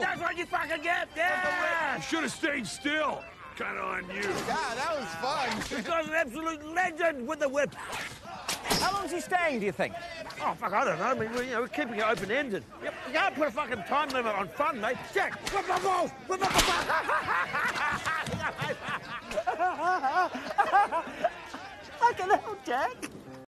That's what you fucking get, yeah! You should have stayed still. Kind of on you. Yeah, that was fun. This guy's an absolute legend with the whip. How long is he staying, do you think? Oh, fuck, I don't know. I mean, we, you know, we're keeping it open-ended. You, you can't put a fucking time limit on fun, mate. Jack, whip the ball! Whip the ball! Fucking hell, Jack.